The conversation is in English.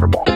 compatible.